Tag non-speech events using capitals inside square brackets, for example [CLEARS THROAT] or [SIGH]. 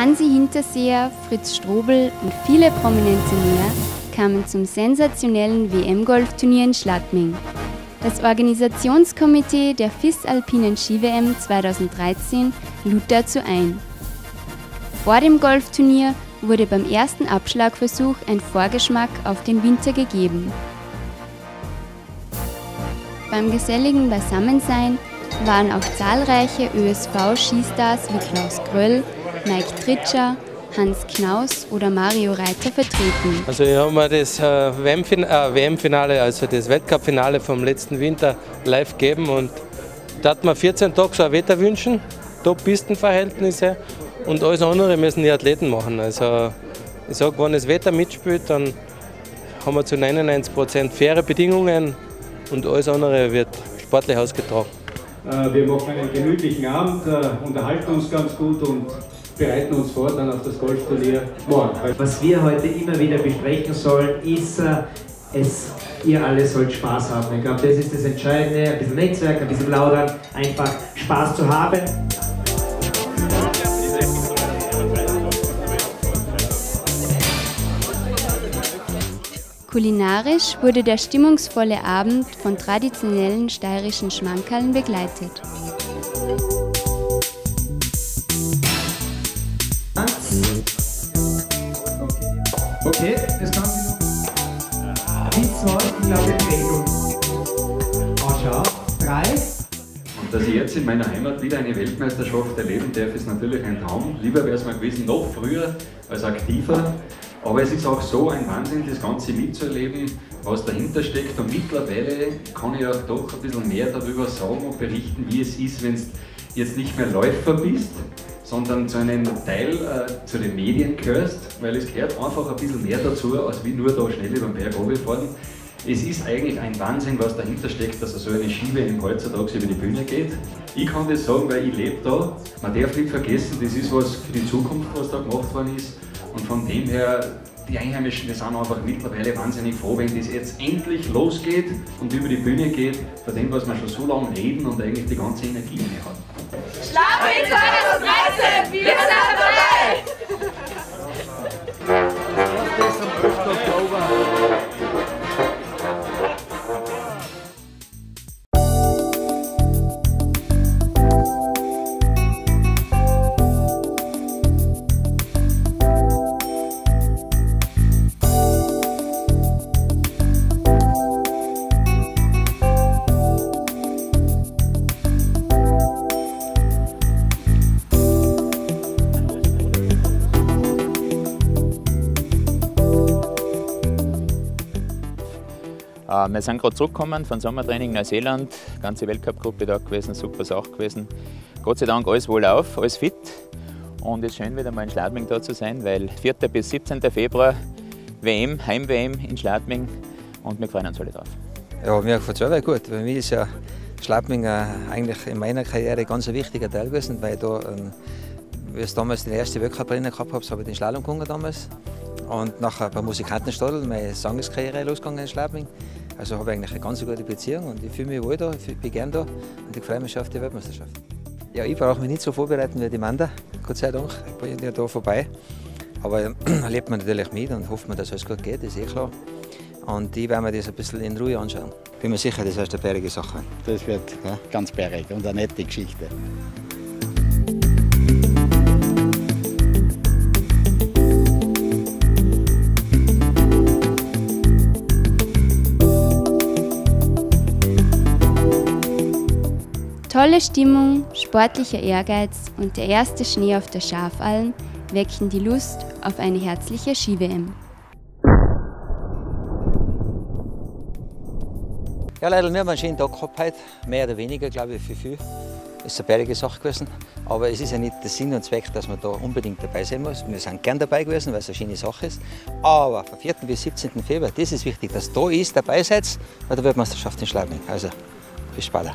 Hansi Hinterseher, Fritz Strobel und viele Prominente mehr kamen zum sensationellen WM-Golfturnier in Schladming. Das Organisationskomitee der FIS Alpinen Ski-WM 2013 lud dazu ein. Vor dem Golfturnier wurde beim ersten Abschlagversuch ein Vorgeschmack auf den Winter gegeben. Beim geselligen Beisammensein waren auch zahlreiche ÖSV-Skistars wie Klaus Gröll, Mike Tritscher, Hans Knaus oder Mario Reiter vertreten. Also ich habe mir das äh, WM-Finale, äh, also das Weltcup-Finale vom letzten Winter live gegeben und da hat man 14 Tage so ein Wetter wünschen, Top-Pistenverhältnisse und alles andere müssen die Athleten machen. Also ich sage, wenn das Wetter mitspielt, dann haben wir zu 99 Prozent faire Bedingungen und alles andere wird sportlich ausgetragen. Äh, wir machen einen gemütlichen Abend, unterhalten uns ganz gut und bereiten uns vor dann auf das Golfturnier morgen. Was wir heute immer wieder besprechen sollen, ist, äh, es, ihr alle sollt Spaß haben. Ich glaube, das ist das Entscheidende. Ein bisschen Netzwerk, ein bisschen plaudern, einfach Spaß zu haben. Kulinarisch wurde der stimmungsvolle Abend von traditionellen steirischen Schmankerln begleitet. Dass ich jetzt in meiner Heimat wieder eine Weltmeisterschaft erleben darf, ist natürlich ein Traum. Lieber wäre es mal gewesen, noch früher als aktiver. Aber es ist auch so ein Wahnsinn, das Ganze mitzuerleben, was dahinter steckt. Und mittlerweile kann ich auch doch ein bisschen mehr darüber sagen und berichten, wie es ist, wenn du jetzt nicht mehr Läufer bist, sondern zu einem Teil äh, zu den Medien gehörst, weil es gehört einfach ein bisschen mehr dazu, als wie nur da schnell über den Berg fahren. Es ist eigentlich ein Wahnsinn, was dahinter steckt, dass so eine Schiebe im heutzutage über die Bühne geht. Ich kann das sagen, weil ich lebe da. Man darf nicht vergessen, das ist was für die Zukunft, was da gemacht worden ist. Und von dem her, die Einheimischen, die sind einfach mittlerweile wahnsinnig froh, wenn das jetzt endlich losgeht und über die Bühne geht, von dem, was wir schon so lange reden und eigentlich die ganze Energie mehr hat. Schlafweg 2013, wir sind dabei! Wir sind gerade zurückgekommen von Sommertraining Neuseeland, ganze Weltcup-Gruppe da gewesen, super Sache gewesen. Gott sei Dank alles wohlauf, alles fit. Und es ist schön, wieder mal in Schladming da zu sein, weil 4. bis 17. Februar WM, Heim-WM in Schladming und wir freuen uns alle drauf. Ja, mir gefällt es auch gut. Für mich ist ja Schladming eigentlich in meiner Karriere ganz ein wichtiger Teil gewesen, weil da, ähm, wie ich damals den ersten Weltcup-Rennen gehabt habe, habe ich den Slalom gewonnen damals. Und nachher bei Musikantenstadel meine Sangeskarriere losgegangen in Schladming. Also habe ich eigentlich eine ganz gute Beziehung und ich fühle mich wohl da, ich bin gern da und ich freue mich auf die Weltmeisterschaft. Ja, ich brauche mich nicht so vorbereiten wie die Manda, Gott sei Dank. Ich bin ja da vorbei. Aber [CLEARS THROAT] erlebt man natürlich mit und hofft man, dass alles gut geht, ist eh klar. Und ich werde mir das ein bisschen in Ruhe anschauen. Bin mir sicher, das ist eine bärige Sache. Das wird ja? ganz bärig und eine nette Geschichte. Tolle Stimmung, sportlicher Ehrgeiz und der erste Schnee auf der Schafalm wecken die Lust auf eine herzliche Ski-WM. Ja, leider, wir haben einen schönen Tag gehabt heute. Mehr oder weniger, glaube ich, für viel. Es ist eine bärige Sache gewesen. Aber es ist ja nicht der Sinn und Zweck, dass man da unbedingt dabei sein muss. Wir sind gern dabei gewesen, weil es eine schöne Sache ist. Aber vom 4. bis 17. Februar, das ist wichtig, dass ihr da ist, dabei seid bei der Weltmeisterschaft in Schladming. Also, bis später.